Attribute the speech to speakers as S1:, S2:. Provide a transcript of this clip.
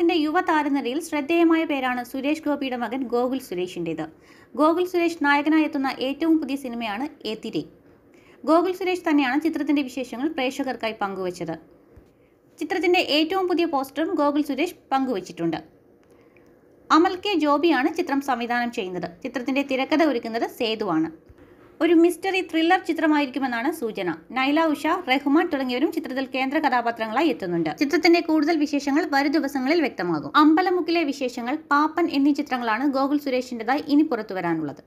S1: യുവ താരനിരയിൽ ശ്രദ്ധേയമായ പേരാണ് സുരേഷ് ഗോപിയുടെ മകൻ ഗോകുൽ സുരേഷിന്റേത് ഗോകുൽ സുരേഷ് നായകനായി എത്തുന്ന ഏറ്റവും പുതിയ സിനിമയാണ് എതിരെ ഗോകുൽ സുരേഷ് തന്നെയാണ് ചിത്രത്തിന്റെ വിശേഷങ്ങൾ പ്രേക്ഷകർക്കായി പങ്കുവച്ചത്. ചിത്രത്തിന്റെ ഏറ്റവും പുതിയ പോസ്റ്ററും ഗോകുൽ സുരേഷ് പങ്കുവച്ചിട്ടുണ്ട്. അമൽ കെ ജോബിയാണ് ചിത്രം സംവിധാനം ചെയ്യുന്നത്. ചിത്രത്തിന്റെ തിരക്കഥ ഒരുക്കുന്നത് സേതുവാണ്. ഒരു മിസ്റ്ററി ത്രില്ലർ ചിത്രമായിരിക്കുമെന്നാണ് സൂചന. നൈല ഉഷ റഹ്മാൻ തുടങ്ങിയവരും ചിത്രത്തിൽ കേന്ദ്ര കഥാപാത്രങ്ങളായി എത്തുന്നുണ്ട്. ചിത്രത്തിന്റെ കൂടുതൽ വിശേഷങ്ങൾ വരും ദിവസങ്ങളിൽ വ്യക്തമാകും. അമ്പലമുക്കിലെ വിശേഷങ്ങൾ പാപ്പൻ എന്നീ ചിത്രങ്ങളാണ് ഗോകുൽ സുരേഷിന്റെതായി ഇനി പുറത്തുവരാനുള്ളത്